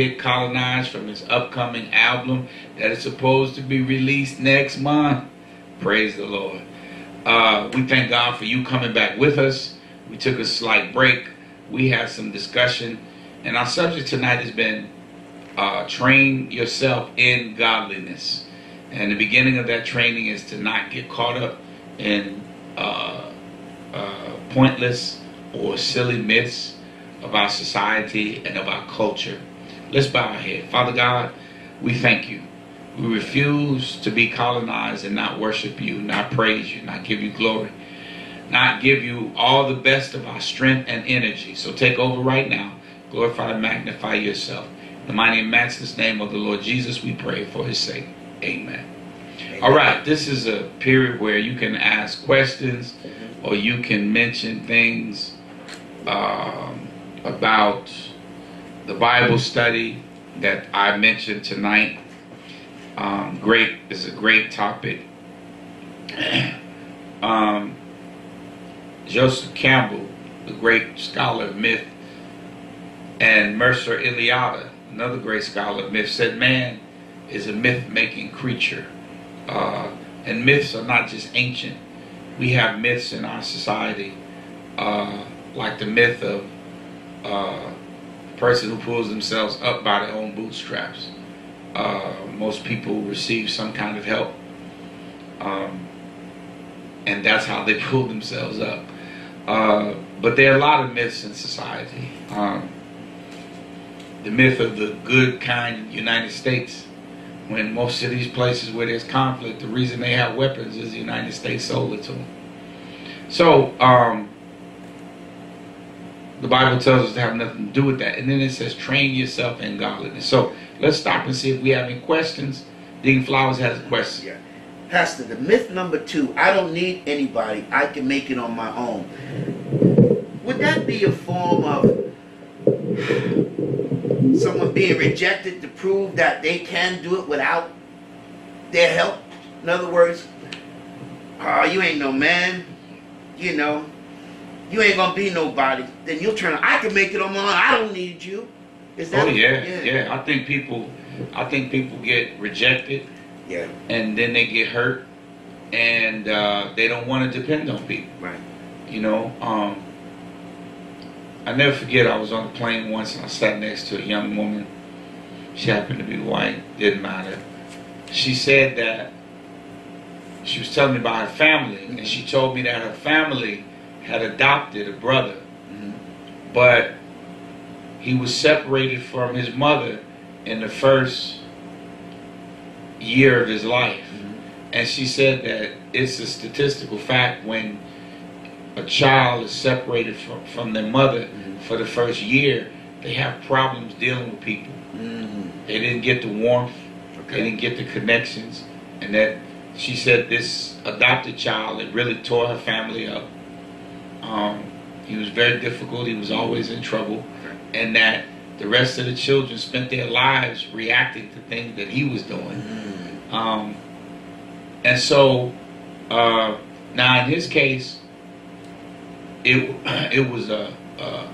hit Colonized from his upcoming album that is supposed to be released next month. Praise the Lord. Uh, we thank God for you coming back with us. We took a slight break. We had some discussion. And our subject tonight has been uh, train yourself in godliness. And the beginning of that training is to not get caught up in uh, uh, pointless or silly myths of our society and of our culture. Let's bow our head. Father God, we thank you. We refuse to be colonized and not worship you, not praise you, not give you glory, not give you all the best of our strength and energy. So take over right now. Glorify and magnify yourself. In the mighty and matchless name of the Lord Jesus, we pray for his sake. Amen. Amen. All right, this is a period where you can ask questions or you can mention things um, about the Bible study that I mentioned tonight. Um, great is a great topic. um, Joseph Campbell, the great scholar of myth, and Mircea Eliade, another great scholar of myth, said man is a myth-making creature. Uh, and myths are not just ancient. We have myths in our society, uh, like the myth of uh, person who pulls themselves up by their own bootstraps. Uh, most people receive some kind of help, um, and that's how they pull themselves up. Uh, but there are a lot of myths in society. Um, the myth of the good, kind United States. When most of these places where there's conflict, the reason they have weapons is the United States sold it to them. So, um, the Bible tells us to have nothing to do with that. And then it says, train yourself in godliness. So let's stop and see if we have any questions. Dean Flowers has a question. Yeah. Pastor, the myth number two, I don't need anybody. I can make it on my own. Would that be a form of someone being rejected to prove that they can do it without their help? In other words, oh, you ain't no man. You know, you ain't gonna be nobody, then you'll turn. I can make it on my own. I don't need you. Is that? Oh yeah, yeah, yeah. I think people, I think people get rejected. Yeah. And then they get hurt, and uh, they don't want to depend on people. Right. You know, um, I never forget. I was on a plane once, and I sat next to a young woman. She happened to be white. Didn't matter. She said that she was telling me about her family, and she told me that her family had adopted a brother, mm-hmm. but he was separated from his mother in the first year of his life. Mm-hmm. And she said that it's a statistical fact when a child is separated from, from their mother mm-hmm. for the first year, they have problems dealing with people. Mm-hmm. They didn't get the warmth, okay. they didn't get the connections, and that she said this adopted child it really tore her family up um, he was very difficult. He was always in trouble, and that the rest of the children spent their lives reacting to things that he was doing. Mm. Um, and so, uh, now in his case, it it was a, a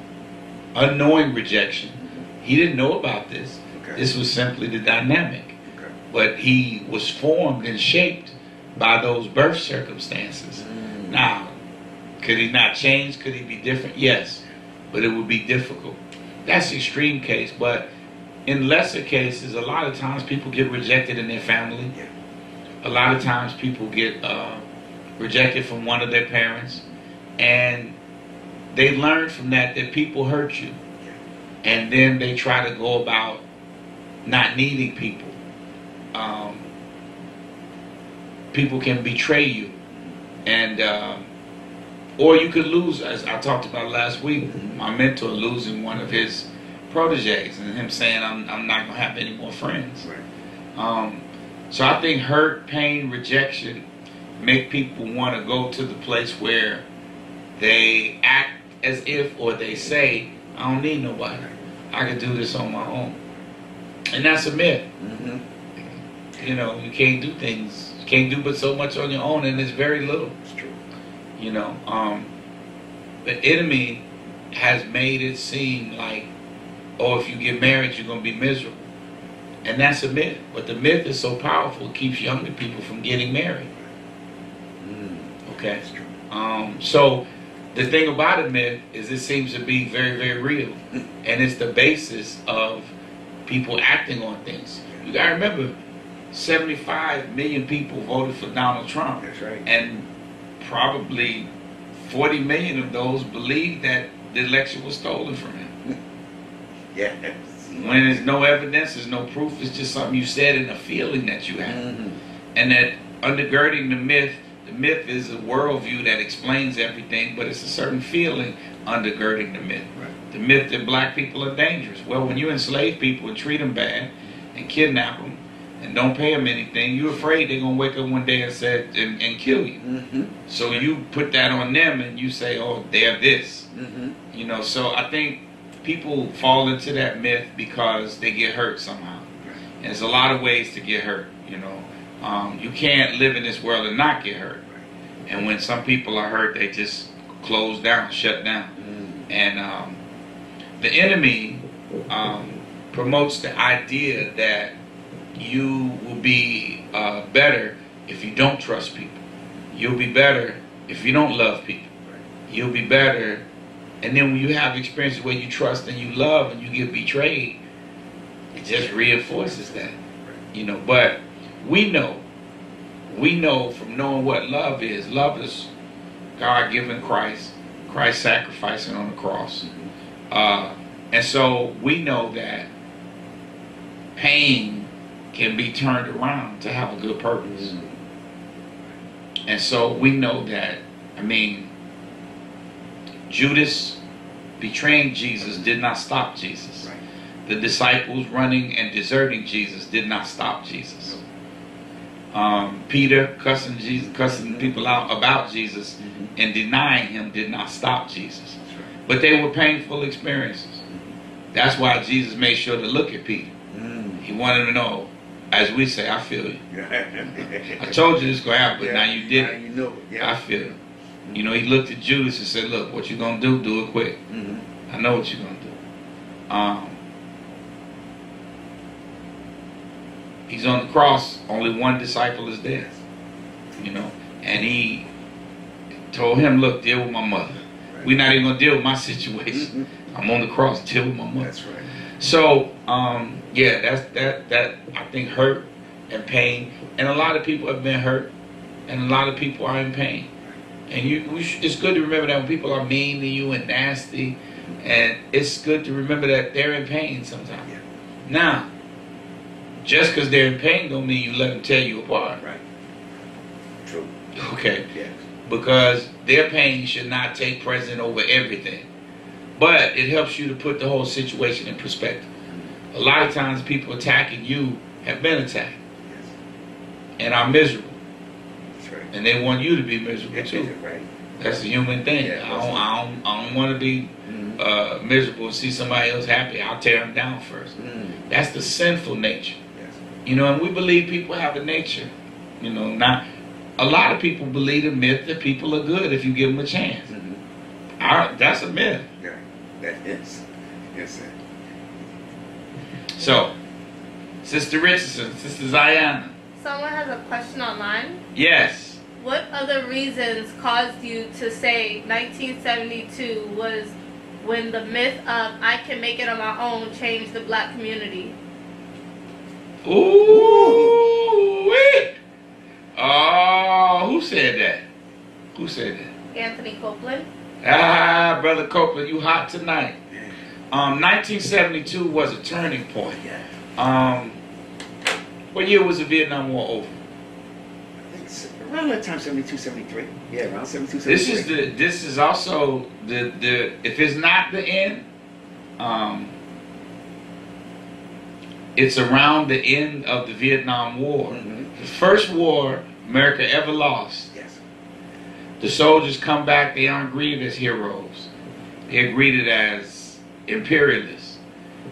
unknowing rejection. He didn't know about this. Okay. This was simply the dynamic. Okay. But he was formed and shaped by those birth circumstances. Mm. Now, could he not change? Could he be different? Yes, but it would be difficult. That's extreme case, but in lesser cases, a lot of times people get rejected in their family. A lot of times people get uh, rejected from one of their parents, and they learn from that that people hurt you, and then they try to go about not needing people. Um, people can betray you, and um, or you could lose, as I talked about last week, my mentor losing one of his proteges and him saying, I'm, I'm not going to have any more friends. Right. Um, so I think hurt, pain, rejection make people want to go to the place where they act as if or they say, I don't need nobody. I can do this on my own. And that's a myth. Mm-hmm. You know, you can't do things, you can't do but so much on your own, and it's very little. You know, um, the enemy has made it seem like oh, if you get married, you're going to be miserable. And that's a myth. But the myth is so powerful, it keeps younger people from getting married. Mm. Okay? That's true. Um, so the thing about a myth is it seems to be very, very real. And it's the basis of people acting on things. You gotta remember, 75 million people voted for Donald Trump. That's right. And probably 40 million of those believe that the election was stolen from him. Yeah. When there's no evidence, there's no proof, it's just something you said and a feeling that you had. Mhm. And that undergirding the myth, the myth is a worldview that explains everything, but it's a certain feeling undergirding the myth. Right. The myth that black people are dangerous. Well, when you enslave people and treat them bad and kidnap them and don't pay them anything, you're afraid they're gonna wake up one day and say and, and kill you. Mhm. So you put that on them and you say, oh, they're this. Mhm. You know, so I think people fall into that myth because they get hurt somehow. And there's a lot of ways to get hurt, you know. Um, you can't live in this world and not get hurt. And when some people are hurt, they just close down, shut down. Mm. And um, the enemy um, promotes the idea that you will be uh, better if you don't trust people. You'll be better if you don't love people. You'll be better. And then when you have experiences where you trust and you love and you get betrayed, it just reinforces that. You know, but we know, we know from knowing what love is. Love is God given Christ, Christ sacrificing on the cross. Uh, and so we know that pain can be turned around to have a good purpose. And so we know that, I mean, Judas betraying Jesus did not stop Jesus. Right. The disciples running and deserting Jesus did not stop Jesus. Um, Peter cussing Jesus, cussing people out about Jesus Mhm. and denying him did not stop Jesus. Right. But they were painful experiences. That's why Jesus made sure to look at Peter. Mm. He wanted to know, as we say, I feel you. I told you this going to happen, but now you did Now it. you know it. Yeah. I feel it. You know, he looked at Judas and said, look, what you going to do, do it quick. Mhm. I know what you're going to do. Um, he's on the cross. Only one disciple is there. You know, and he told him, look, deal with my mother. Right. We're not even going to deal with my situation. Mhm. I'm on the cross, deal with my mother. That's right. So, um, yeah, that's that that I think hurt and pain, and a lot of people have been hurt, and a lot of people are in pain. And you, we sh- it's good to remember that when people are mean to you and nasty, and it's good to remember that they're in pain sometimes. Yeah. Now, just because they're in pain don't mean you let them tear you apart. Right. True. Okay, Yeah. because their pain should not take precedent over everything. But it helps you to put the whole situation in perspective. A lot of times, people attacking you have been attacked and are miserable, right. and they want you to be miserable too. Right. That's a human thing. Yeah, I don't, I don't, I don't want to be Mm. uh, miserable and see somebody else happy. I'll tear them down first. Mm. That's the sinful nature. Yes. You know, and we believe people have a nature. You know, not a lot of people believe the myth that people are good if you give them a chance. Mhm. I, that's a myth. Yeah. That is. Yes, sir. So, Sister Richardson, Sister Ziana, Someone has a question online. yes. What other reasons caused you to say 1972 was when the myth of I can make it on my own changed the black community? Ooh, wait. Oh, uh, who said that? Who said that? Anthony Copeland. Ah, Brother Copeland, you hot tonight. Um, 1972 was a turning point. Yeah. Um, what year was the Vietnam War over? It's around that time, 72, 73. Yeah, around 72, 73. This is the. This is also the the. If it's not the end, um, it's around the end of the Vietnam War, Mhm. the first war America ever lost. The soldiers come back. They aren't greeted as heroes. They're greeted as imperialists.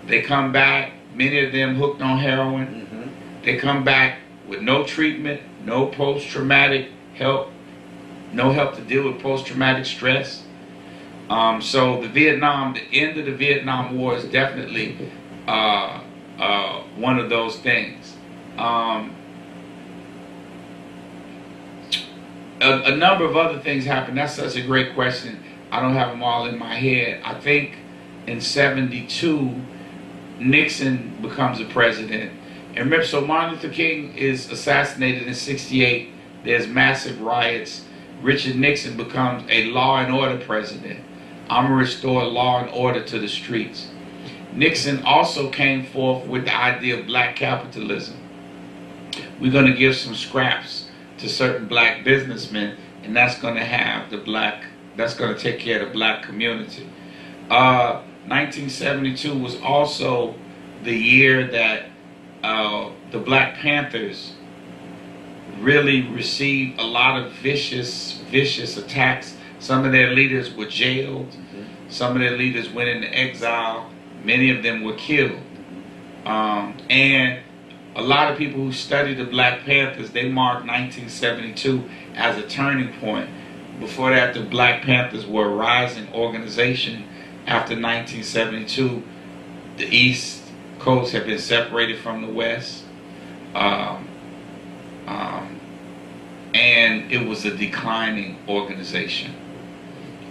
They come back. Many of them hooked on heroin. Mm-hmm. They come back with no treatment, no post traumatic help, no help to deal with post traumatic stress. Um, so the Vietnam, the end of the Vietnam War is definitely uh, uh, one of those things. Um, a, a number of other things happened. That's such a great question. I don't have them all in my head. I think in 72, Nixon becomes a president. And remember, so Martin Luther King is assassinated in 68. There's massive riots. Richard Nixon becomes a law and order president. I'm going to restore law and order to the streets. Nixon also came forth with the idea of black capitalism. We're going to give some scraps to certain black businessmen, and that's going to have the black, that's going to take care of the black community. Uh, 1972 was also the year that uh, the Black Panthers really received a lot of vicious, vicious attacks. Some of their leaders were jailed. Mm-hmm. Some of their leaders went into exile. Many of them were killed. Um, and a lot of people who study the Black Panthers, they mark 1972 as a turning point. Before that, the Black Panthers were a rising organization. After 1972, the East Coast had been separated from the West. Um, um, and it was a declining organization.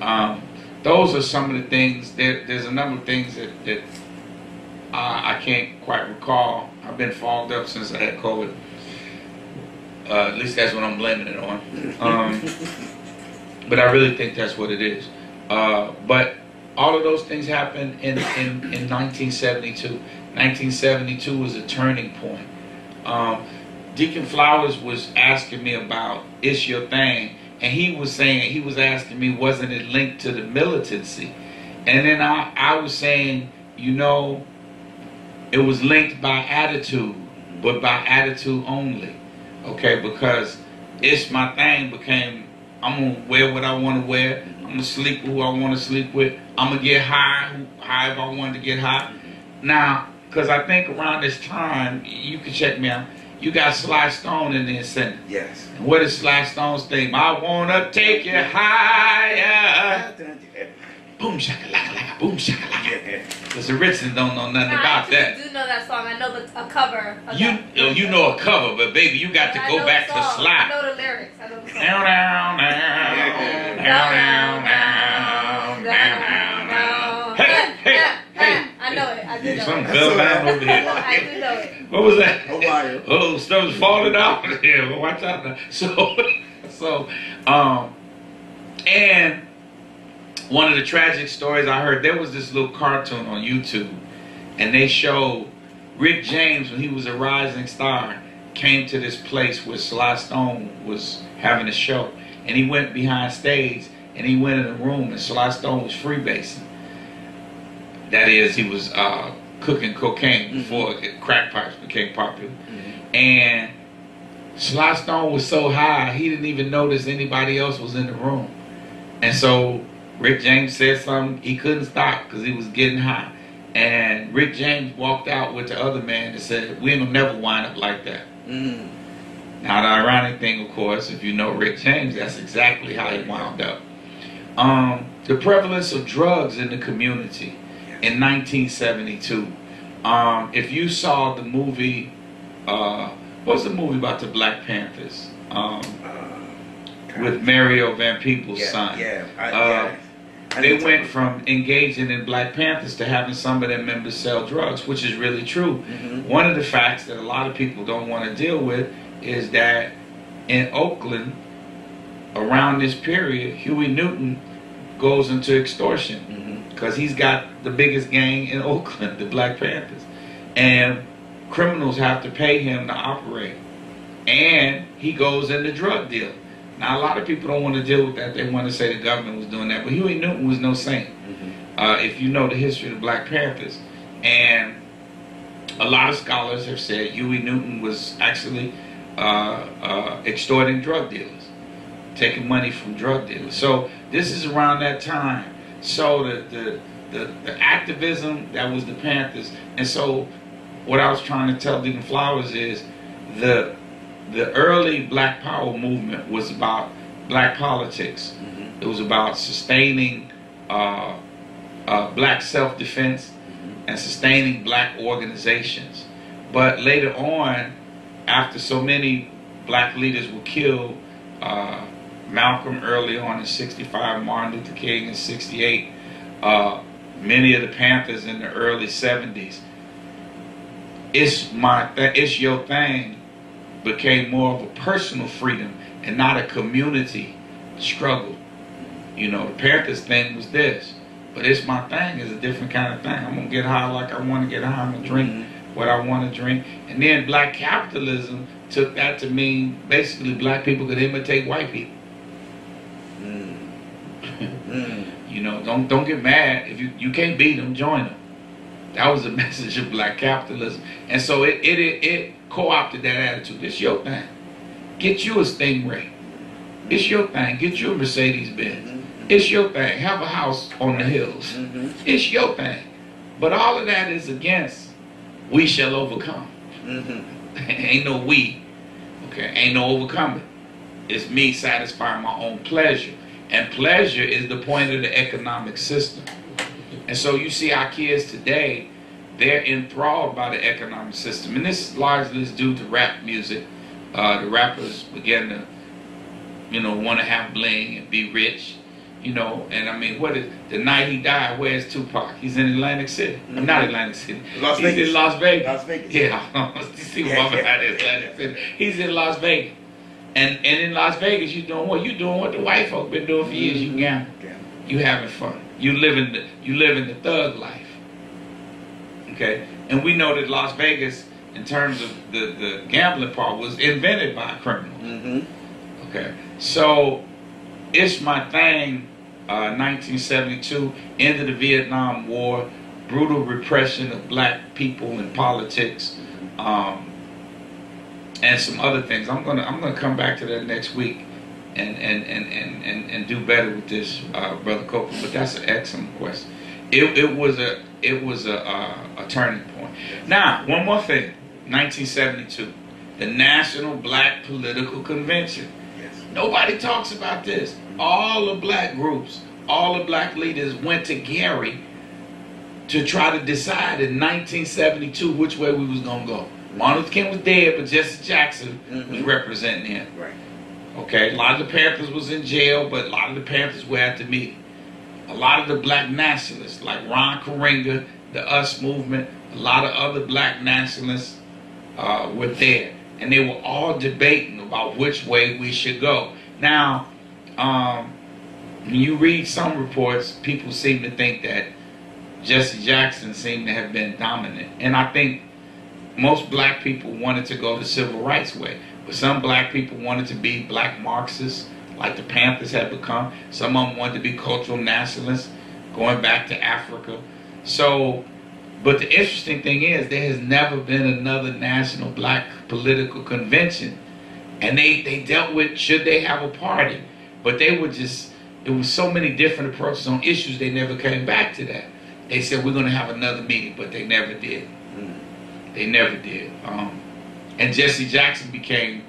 Um, those are some of the things. There, there's a number of things that, that uh, I can't quite recall. I've been fogged up since I had COVID. Uh, at least that's what I'm blaming it on. Um, but I really think that's what it is. Uh, but all of those things happened in, in, in 1972. 1972 was a turning point. Um, Deacon Flowers was asking me about It's Your Thing, and he was saying, he was asking me, wasn't it linked to the militancy? And then I, I was saying, you know, it was linked by attitude, but by attitude only. Okay, because It's My Thing became, I'm to wear what I want to wear. I'm to sleep with who I want to sleep with. I'm to get high, high if I want to get high. Now, because I think around this time, you can check me out, you got Sly Stone in the incentive. Yes. And what is Sly Stone's theme? I wanna take you higher. Boom shaka laka laka, boom shaka laka. Because the Richards don't know nothing I about actually that. I do know that song. I know the, a cover. Of You that. oh, you know a cover, but baby, you got to I go know back the to song. I Sly. know the lyrics. I know the song. Down, down, down, down, down, down, down, down. Hey, hey, hey. I know it. I do know Some it. bell down over here. I do know it. What was that? Ohio. Oh, stuff's falling out here. Watch out now. So, so, um, and one of the tragic stories I heard, there was this little cartoon on YouTube, and they showed Rick James when he was a rising star came to this place where Sly Stone was having a show, and he went behind stage and he went in a room and Sly Stone was freebasing. That is, he was uh, cooking cocaine before crack pipes became popular. And Sly Stone was so high, he didn't even notice anybody else was in the room. And so Rick James said something, he couldn't stop because he was getting high. And Rick James walked out with the other man and said, We'll never wind up like that. Mm. Now, the ironic thing, of course, if you know Rick James, that's exactly how he wound up. Um, the prevalence of drugs in the community in 1972. Um, if you saw the movie, uh, what was the movie about the Black Panthers Uh, um, with Mario Van Peebles' yeah, son? Yeah. I, Uh, yeah. They went from engaging in Black Panthers to having some of their members sell drugs, which is really true. Mhm. One of the facts that a lot of people don't want to deal with is that in Oakland, around this period, Huey Newton goes into extortion because he's got the biggest gang in Oakland, the Black Panthers. And criminals have to pay him to operate. And he goes into drug deal. Now, a lot of people don't want to deal with that. They want to say the government was doing that. But Huey Newton was no saint. Mhm. Uh, if you know the history of the Black Panthers. And a lot of scholars have said Huey Newton was actually uh, uh, extorting drug dealers, taking money from drug dealers. So this is around that time. So the the, the, the activism that was the Panthers, and so what I was trying to tell Deacon Flowers is the the early Black Power movement was about black politics. Mhm. It was about sustaining uh, uh, black self-defense and sustaining black organizations. But later on, after so many black leaders were killed, uh, Malcolm early on in 65, Martin Luther King in 68, uh, many of the Panthers in the early 70s. It's my, th- it's your thing became more of a personal freedom and not a community struggle. You know, the Panthers thing was this, but it's my thing is a different kind of thing. I'm gonna get high like I want to get high. I'm gonna drink Mm-hmm. what I want to drink, and then black capitalism took that to mean basically black people could imitate white people. Mm. Mm. You know, don't don't get mad if you you can't beat them, join them. That was the message of black capitalism, and so it it it, it co-opted that attitude. It's your thing. Get you a Stingray. It's your thing. Get you a Mercedes Benz. Mhm. It's your thing. Have a house on the hills. Mhm. It's your thing. But all of that is against we shall overcome. Mhm. Ain't no we. Okay. Ain't no overcoming. It's me satisfying my own pleasure. And pleasure is the point of the economic system. And so you see our kids today, they're enthralled by the economic system. And this largely is due to rap music. Uh, the rappers began to, you know, want to have bling and be rich. You know, and I mean, what is the night he died? Where's Tupac? He's in Atlantic City. Mhm. Not Atlantic City. Las He's Vegas. in Las Vegas. Las Vegas. Yeah, you see what I'm at Atlantic City. He's in Las Vegas, and and in Las Vegas, you doing what you doing what the white folk been doing for years. You gamble, Yeah. you having fun, you living the you living the thug life. Okay, and we know that Las Vegas, in terms of the the gambling part, was invented by criminals. Mhm. Okay, so it's my thing. Uh, 1972, end of the Vietnam War, brutal repression of black people in politics, um, and some other things. I'm gonna I'm gonna come back to that next week, and and and and and, and do better with this, uh, brother Copeland. But that's an excellent question. It, it was a it was a, uh, a turning point. Now, one more thing. 1972, the National Black Political Convention. Yes. Nobody talks about this. All the black groups, all the black leaders went to Gary to try to decide in 1972 which way we was gonna go. Martin Luther King was dead, but Jesse Jackson was Mhm. representing him. Right. Okay, a lot of the Panthers was in jail, but a lot of the Panthers were at the meeting. A lot of the black nationalists, like Ron Karenga, the US movement, a lot of other black nationalists uh, were there, and they were all debating about which way we should go. Now, um, when you read some reports, people seem to think that Jesse Jackson seemed to have been dominant, and I think most black people wanted to go the civil rights way, but some black people wanted to be black Marxists, like the Panthers had become. Some of them wanted to be cultural nationalists, going back to Africa. So, but the interesting thing is, there has never been another national black political convention, and they they dealt with should they have a party, but they were just it was so many different approaches on issues. They never came back to that. They said we're going to have another meeting, but they never did. Mm. They never did. Um, and Jesse Jackson became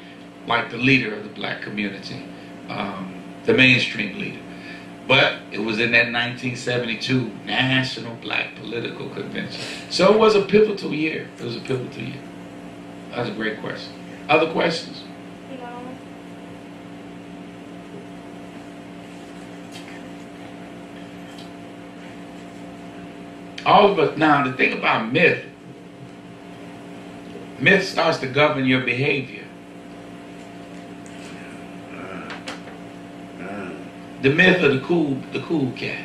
like the leader of the black community, um, the mainstream leader. But it was in that 1972 National Black Political Convention. So it was a pivotal year. It was a pivotal year. That's a great question. Other questions? All of us, now the thing about myth, myth starts to govern your behavior. Uh, the myth of the cool the cool cat.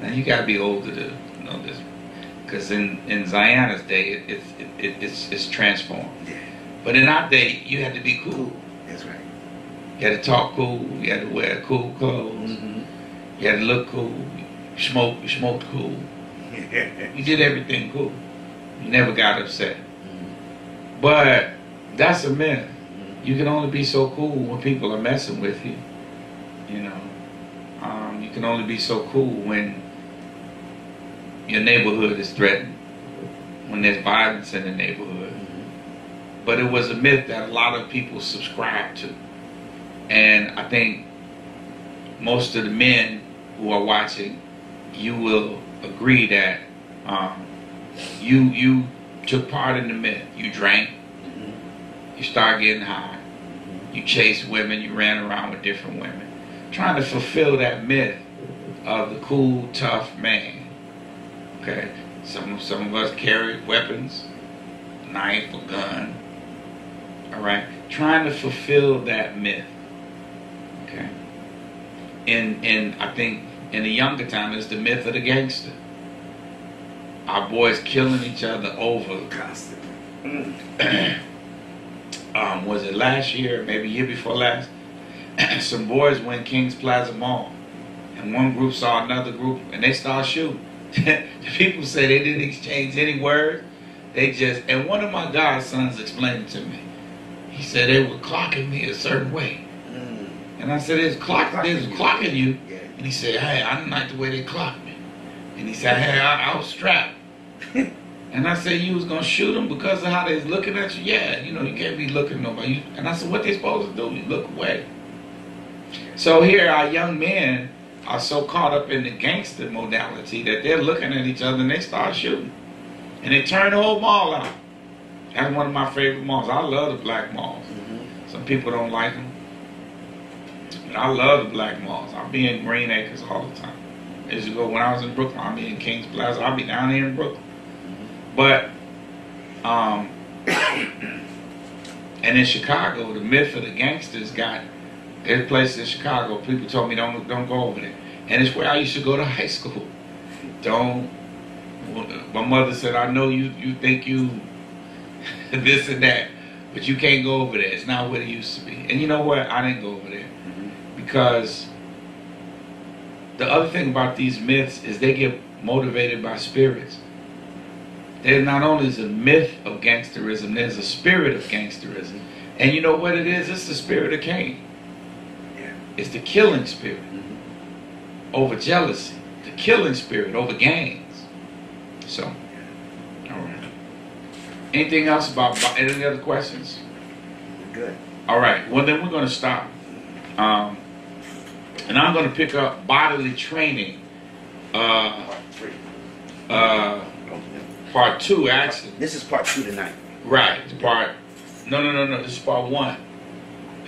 Now you gotta be older to know this, because in in Zion's day it, it's it, it, it's it's transformed. yeah. But in our day you had to be cool. That's right. You had to talk cool. You had to wear cool clothes. Mhm. You had to look cool. You smoked you smoked cool. You did everything cool. You never got upset. But that's a myth. You can only be so cool when people are messing with you. You know, um, you can only be so cool when your neighborhood is threatened, when there's violence in the neighborhood. But it was a myth that a lot of people subscribed to. And I think most of the men who are watching, you will agree that um, you you took part in the myth. You drank, Mhm. you started getting high, you chased women, you ran around with different women, trying to fulfill that myth of the cool, tough man. Okay, some some of us carry weapons, knife or gun. All right, trying to fulfill that myth. Okay, and and I think in the younger time is the myth of the gangster. Our boys killing each other over Constant. Mm. um, was it last year, maybe year before last? Some boys went Kings Plaza Mall, and one group saw another group, and they started shooting. the people say they didn't exchange any words. They just, and one of my godsons explained it to me. He said they were clocking me a certain way, Mm. and I said, "It's clock, Clocking you. clocking you." Yeah. And he said, "Hey, I didn't like the way they clocked me." And he said, "Hey, I, I was strapped." And I said, you was gonna shoot them because of how they was looking at you? Yeah, you know, you can't be looking at nobody. And I said, what they supposed to do? You look away. So here, our young men are so caught up in the gangster modality that they're looking at each other and they start shooting. And they turn the whole mall out. That's one of my favorite malls. I love the black malls. Mhm. Some people don't like them. But I love the black malls. I'll be in Green Acres all the time. As you go when I was in Brooklyn. I'll be in Kings Plaza. I'll be down here in Brooklyn. But, um, and in Chicago, the myth of the gangsters got. There's a place in Chicago. People told me don't don't go over there, and it's where I used to go to high school. Don't. My mother said, "I know you. You think you this and that, but you can't go over there. It's not what it used to be." And you know what? I didn't go over there Mhm. because the other thing about these myths is they get motivated by spirits. There's not only is a myth of gangsterism, there's a spirit of gangsterism. And you know what it is? It's the spirit of Cain. It's the killing spirit over jealousy, the killing spirit over gangs. So, all right. Anything else about any other questions? Good. All right. Well, then we're going to stop. Um, and I'm going to pick up bodily training, uh, Part three. uh, part two, actually. This is part two tonight. Right. Part. No, no, no, no. This is part one.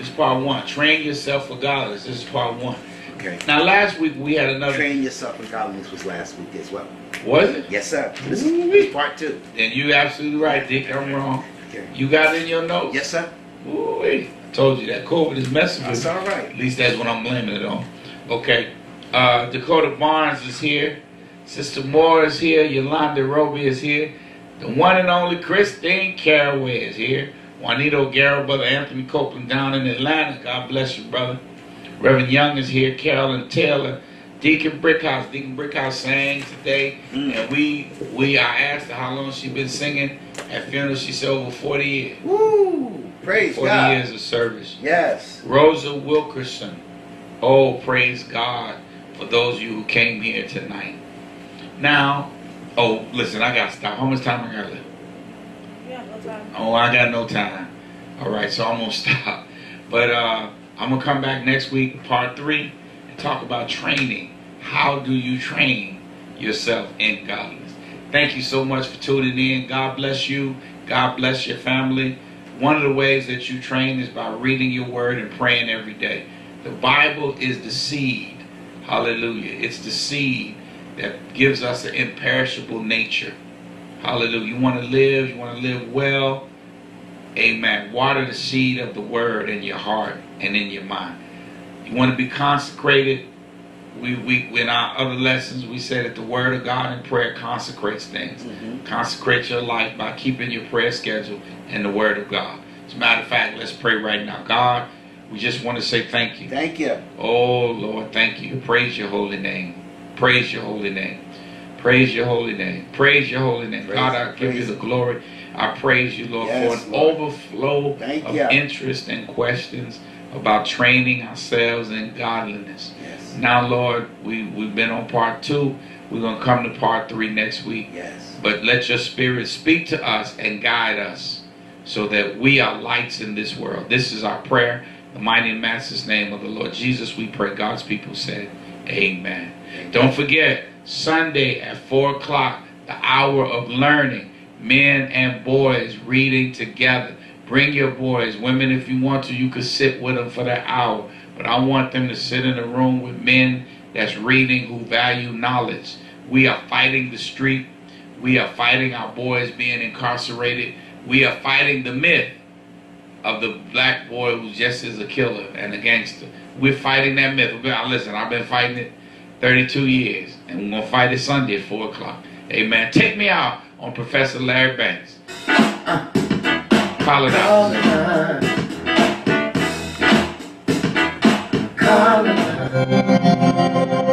This is part one. Train yourself for godliness. This is part one. Okay. Now, last week we had another. Train yourself in godliness was last week as well. Was it? Yes, sir. This is part two. Then you absolutely right, Dick. I'm wrong. Okay. You got it in your notes. Yes, sir. Ooh, I told you that COVID is messing with That's all right. At least that's what I'm blaming it on. Okay. Uh, Dakota Barnes is here. Sister Moore is here. Yolanda Roby is here. The one and only Christine Caraway is here. Juanito Guerrero, Brother Anthony Copeland down in Atlanta. God bless you, brother. Reverend Young is here. Carolyn Taylor. Deacon Brickhouse. Deacon Brickhouse sang today. Mm. And we, we, I asked her how long she's been singing. At funeral, she said over 40 years. Woo! Praise 40 God. years of service. Yes. Rosa Wilkerson. Oh, praise God for those of you who came here tonight. Now, oh, listen, I got to stop. How much time I got left? Time. Oh, I got no time. All right, so I'm to stop. But uh, I'm to come back next week, part three, and talk about training. How do you train yourself in godliness? Thank you so much for tuning in. God bless you. God bless your family. One of the ways that you train is by reading your word and praying every day. The Bible is the seed. Hallelujah. It's the seed that gives us an imperishable nature. Hallelujah. You want to live, you want to live well. Amen. Water the seed of the word in your heart and in your mind. You want to be consecrated. We, we in our other lessons we said that the word of God and prayer consecrates things. Mhm. Consecrate your life by keeping your prayer schedule and the word of God. As a matter of fact, let's pray right now. God, we just want to say thank you. Thank you. Oh Lord, thank you. Praise your holy name. Praise your holy name. Praise your holy name. Praise your holy name. Praise God, I give you the glory. I praise you, Lord, Yes, for an Lord. overflow Thank of you. interest and questions about training ourselves in godliness. Yes. Now, Lord, we, we've been on part two. We're going to come to part three next week. Yes. But let your spirit speak to us and guide us so that we are lights in this world. This is our prayer. The mighty and master's name of the Lord Jesus, we pray. God's people said, Amen. Don't forget, Sunday at 4 o'clock, the hour of learning. Men and boys reading together. Bring your boys. Women, if you want to, you could sit with them for that hour. But I want them to sit in a room with men that's reading who value knowledge. We are fighting the street. We are fighting our boys being incarcerated. We are fighting the myth of the black boy who just is a killer and a gangster. We're fighting that myth. Listen, I've been fighting it 32 years, and we're going to fight it Sunday at 4 o'clock. Amen. Take me out on Professor Larry Banks. Call it out. Call it out.